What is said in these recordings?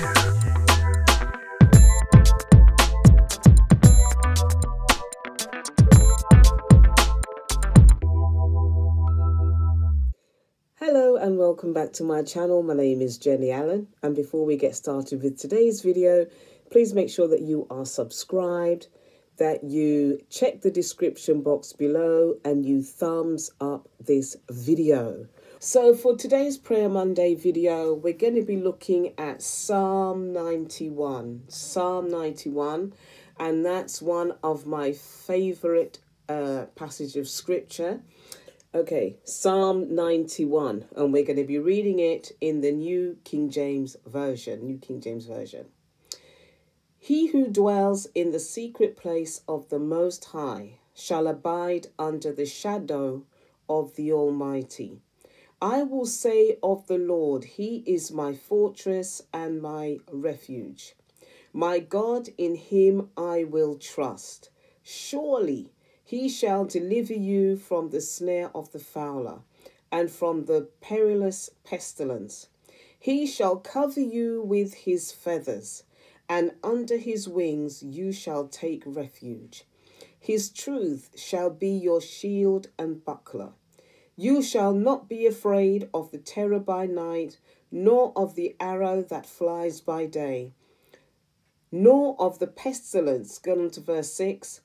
Hello and welcome back to my channel. My name is Jenny Allen and before we get started with today's video, please make sure that you are subscribed, that you check the description box below and you thumbs up this video. So for today's Prayer Monday video, we're going to be looking at Psalm 91. Psalm 91 and that's one of my favorite uh, passage of scripture Okay, Psalm 91, and we're going to be reading it in the New King James Version. New King James Version. He who dwells in the secret place of the Most High shall abide under the shadow of the Almighty. I will say of the Lord, He is my fortress and my refuge. My God, in Him I will trust. Surely he shall deliver you from the snare of the fowler and from the perilous pestilence. He shall cover you with his feathers, and under his wings you shall take refuge. His truth shall be your shield and buckler. You shall not be afraid of the terror by night, nor of the arrow that flies by day, nor of the pestilence. Go on to verse 6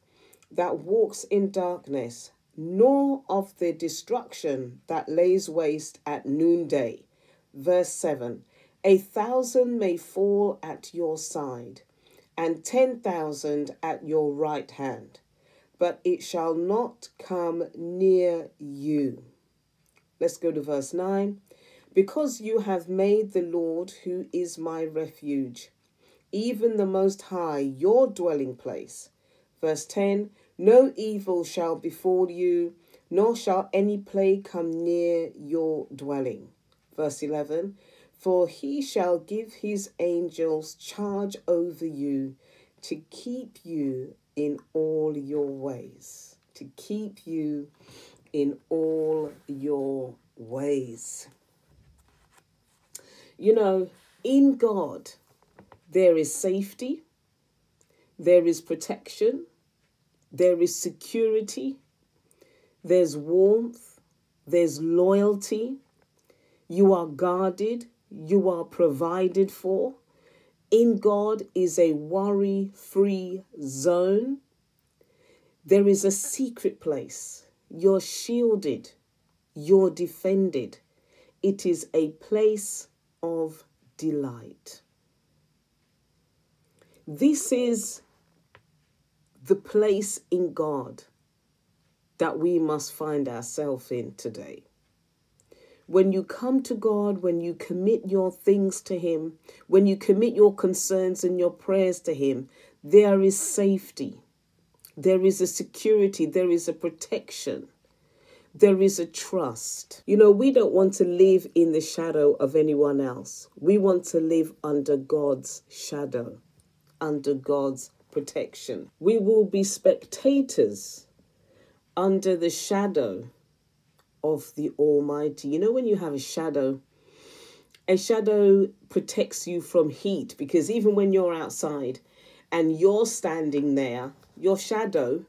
that walks in darkness, nor of the destruction that lays waste at noonday. Verse 7 A thousand may fall at your side, and ten thousand at your right hand, but it shall not come near you. Let's go to verse 9. Because you have made the Lord, who is my refuge, even the Most High, your dwelling place. Verse 10 No evil shall befall you, nor shall any plague come near your dwelling. Verse 11 For he shall give his angels charge over you to keep you in all your ways. To keep you in all your ways. You know, in God, there is safety, there is protection, there is security, there's warmth, there's loyalty. You are guarded, you are provided for. In God is a worry free zone. There is a secret place. You're shielded, you're defended. It is a place of delight. This is the place in God that we must find ourselves in today. When you come to God, when you commit your things to Him, when you commit your concerns and your prayers to Him, there is safety, there is a security, there is a protection, there is a trust. You know, we don't want to live in the shadow of anyone else, we want to live under God's shadow, under God's protection. We will be spectators under the shadow of the Almighty. You know, when you have a shadow, a shadow protects you from heat because even when you're outside and you're standing there, your shadow,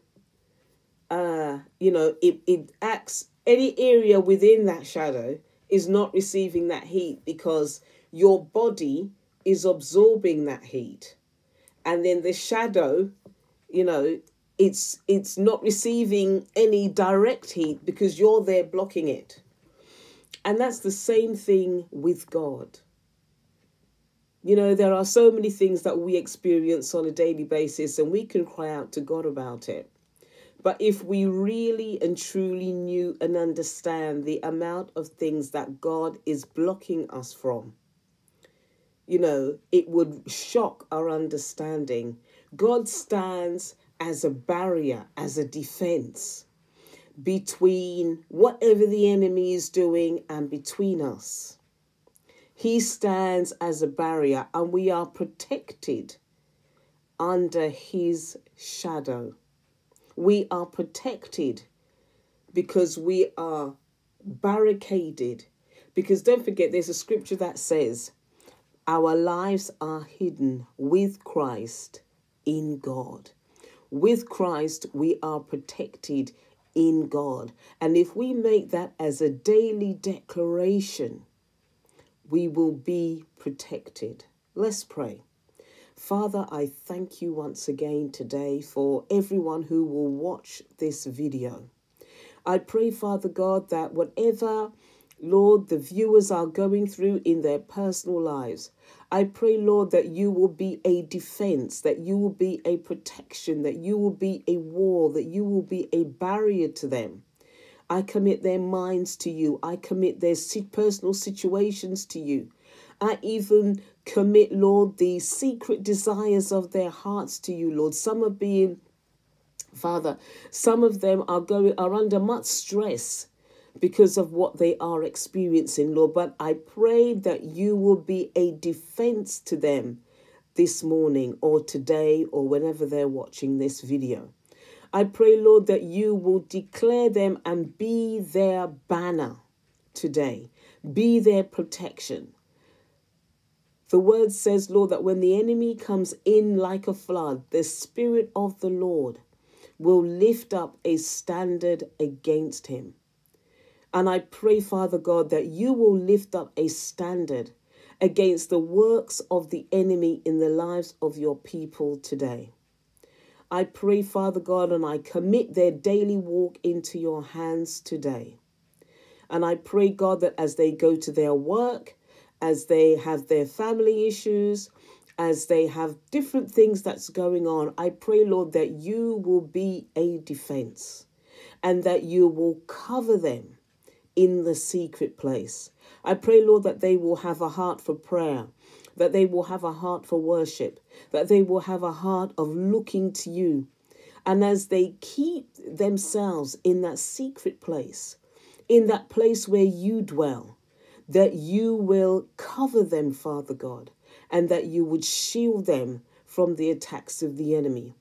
uh, you know, it, it acts, any area within that shadow is not receiving that heat because your body is absorbing that heat. And then the shadow you know it's it's not receiving any direct heat because you're there blocking it. And that's the same thing with god you know there are so many things that we experience on a daily basis and we can cry out to god about it but if we really and truly knew and understand the amount of things that god is blocking us from you know, it would shock our understanding. God stands as a barrier, as a defense between whatever the enemy is doing and between us. He stands as a barrier and we are protected under his shadow. We are protected because we are barricaded. Because don't forget, there's a scripture that says, Our lives are hidden with Christ in God. With Christ, we are protected in God. And if we make that as a daily declaration, we will be protected. Let's pray. Father, I thank you once again today for everyone who will watch this video. I pray, Father God, that whatever, Lord, the viewers are going through in their personal lives, I pray, Lord, that you will be a defense, that you will be a protection, that you will be a wall, that you will be a barrier to them. I commit their minds to you. I commit their personal situations to you. I even commit, Lord, the secret desires of their hearts to you, Lord. Some are being, Father, some of them are going are under much stress because of what they are experiencing, Lord. But I pray that you will be a defense to them this morning or today or whenever they're watching this video. I pray, Lord, that you will declare them and be their banner today, be their protection. The word says, Lord, that when the enemy comes in like a flood, the Spirit of the Lord will lift up a standard against him. And I pray, Father God, that you will lift up a standard against the works of the enemy in the lives of your people today. I pray, Father God, and I commit their daily walk into your hands today. And I pray, God, that as they go to their work, as they have their family issues, as they have different things that's going on, I pray, Lord, that you will be a defense and that you will cover them in the secret place. I pray, Lord, that they will have a heart for prayer, that they will have a heart for worship, that they will have a heart of looking to you. And as they keep themselves in that secret place, in that place where you dwell, that you will cover them, Father God, and that you would shield them from the attacks of the enemy.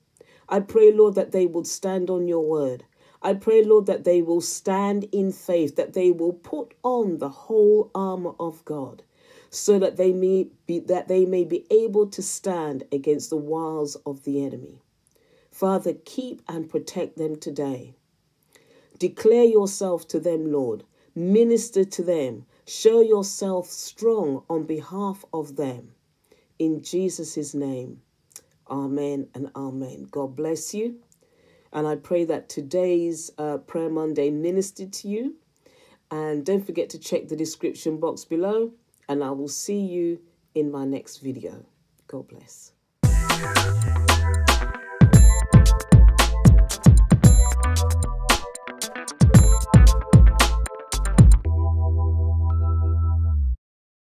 I pray, Lord, that they will stand on your word. I pray, Lord, that they will stand in faith, that they will put on the whole armor of God, so that they may be that they may be able to stand against the wiles of the enemy. Father, keep and protect them today. Declare yourself to them, Lord. Minister to them. Show yourself strong on behalf of them. In Jesus' name, Amen and Amen. God bless you. And I pray that today's uh, Prayer Monday ministered to you. And don't forget to check the description box below. And I will see you in my next video. God bless.